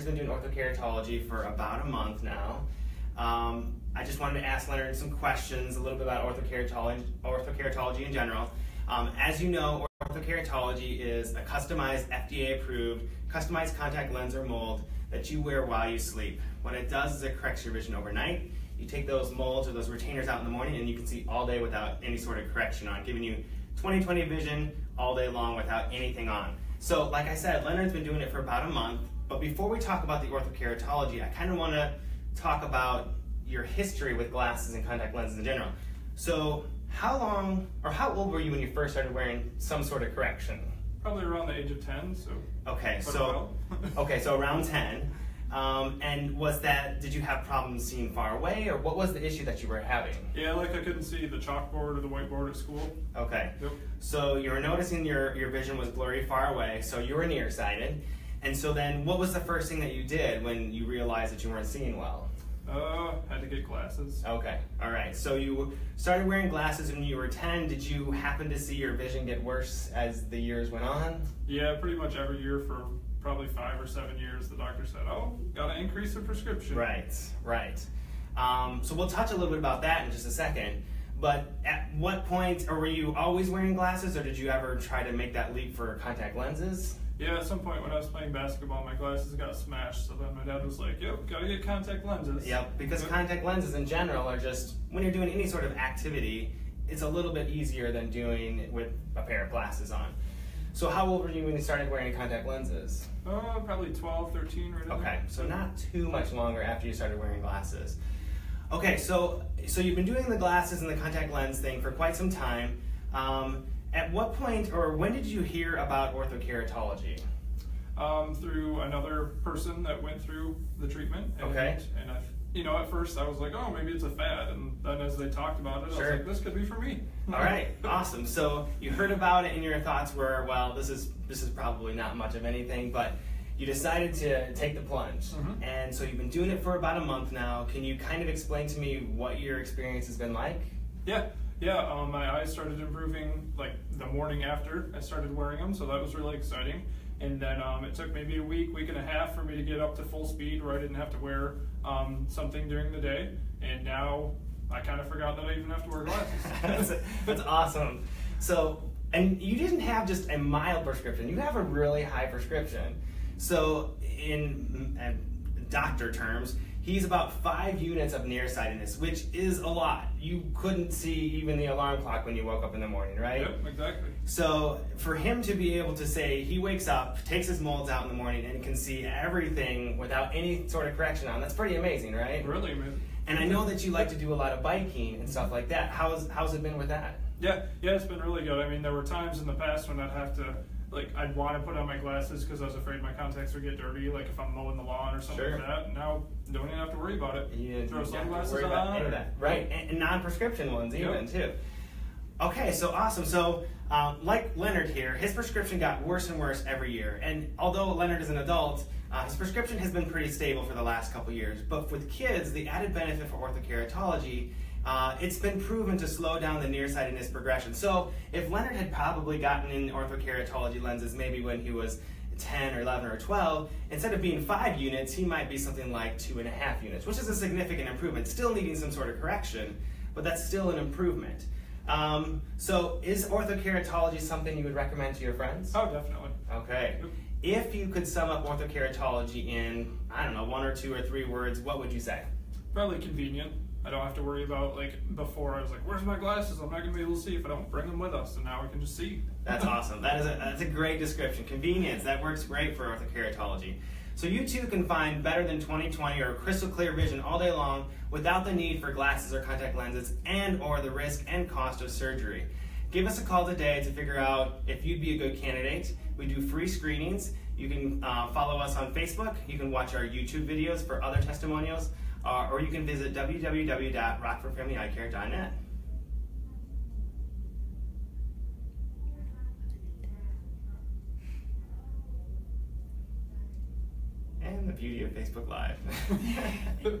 Leonard's been doing orthokeratology for about a month now. Um, I just wanted to ask Leonard some questions, a little bit about orthokeratology, orthokeratology in general. Um, as you know, orthokeratology is a customized, FDA-approved, customized contact lens or mold that you wear while you sleep. What it does is it corrects your vision overnight. You take those molds or those retainers out in the morning and you can see all day without any sort of correction on, giving you 20/20 vision all day long without anything on. So like I said, Leonard's been doing it for about a month, but before we talk about the orthokeratology, I kind of want to talk about your history with glasses and contact lenses in general. So how long, or how old were you when you first started wearing some sort of correction? Probably around the age of 10, so. Okay, so, okay, so around 10. Um, and was that, did you have problems seeing far away, or what was the issue that you were having? Yeah, like I couldn't see the chalkboard or the whiteboard at school. Okay. Yep. So you were noticing your, your vision was blurry far away, so you were nearsighted. And so then, what was the first thing that you did when you realized that you weren't seeing well? Uh, had to get glasses. Okay, all right. So you started wearing glasses when you were 10. Did you happen to see your vision get worse as the years went on? Yeah, pretty much every year for probably five or seven years, the doctor said, oh, got to increase the prescription. Right, right. Um, so we'll touch a little bit about that in just a second. But at what point, or were you always wearing glasses, or did you ever try to make that leap for contact lenses? Yeah, at some point when I was playing basketball, my glasses got smashed. So then my dad was like, "Yep, gotta get contact lenses." Yep, because yep. contact lenses in general are just when you're doing any sort of activity, it's a little bit easier than doing with a pair of glasses on. So how old were you when you started wearing contact lenses? Uh, probably 12, 13 right Okay, so not too much longer after you started wearing glasses. Okay, so so you've been doing the glasses and the contact lens thing for quite some time. Um, at what point or when did you hear about orthokeratology? Um, through another person that went through the treatment. And, okay. And I, you know, at first I was like, oh, maybe it's a fad, and then as they talked about it, sure. I was like, this could be for me. All right, awesome. So you heard about it, and your thoughts were, well, this is this is probably not much of anything, but you decided to take the plunge. Mm-hmm. And so you've been doing it for about a month now. Can you kind of explain to me what your experience has been like? Yeah. Yeah, um, my eyes started improving like the morning after I started wearing them, so that was really exciting. And then um, it took maybe a week, week and a half for me to get up to full speed where I didn't have to wear um, something during the day. And now I kind of forgot that I even have to wear glasses. that's, that's awesome. So, and you didn't have just a mild prescription, you have a really high prescription. So, in uh, doctor terms, he's about five units of nearsightedness, which is a lot. You couldn't see even the alarm clock when you woke up in the morning, right? Yep, exactly. So for him to be able to say he wakes up, takes his molds out in the morning, and can see everything without any sort of correction on, that's pretty amazing, right? Really amazing. And I know that you like to do a lot of biking and stuff like that. How's how's it been with that? Yeah, yeah, it's been really good. I mean, there were times in the past when I'd have to like I'd want to put on my glasses because I was afraid my contacts would get dirty, like if I'm mowing the lawn or something sure. like that. Now don't even have to worry about it. You throw sunglasses on. That. Right, and, and non-prescription ones even too. Okay, so awesome. So um, like Leonard here, his prescription got worse and worse every year. And although Leonard is an adult, uh, his prescription has been pretty stable for the last couple years. But with kids, the added benefit for orthokeratology uh, it's been proven to slow down the nearsightedness progression. So if Leonard had probably gotten in orthokeratology lenses maybe when he was 10 or 11 or 12, instead of being five units, he might be something like two and a half units, which is a significant improvement. Still needing some sort of correction, but that's still an improvement. Um, so is orthokeratology something you would recommend to your friends? Oh, definitely. Okay. If you could sum up orthokeratology in, I don't know, one or two or three words, what would you say? Probably convenient. I don't have to worry about like before I was like, where's my glasses? I'm not gonna be able to see if I don't bring them with us, and now I can just see. That's awesome. That is a, that's a great description. Convenience. That works great for orthokeratology. So you too can find better than 20/20 or crystal clear vision all day long without the need for glasses or contact lenses and or the risk and cost of surgery. Give us a call today to figure out if you'd be a good candidate. We do free screenings. You can uh, follow us on Facebook. You can watch our YouTube videos for other testimonials uh, or you can visit www.rockfordfamilyeyecare.net. And the beauty of Facebook Live.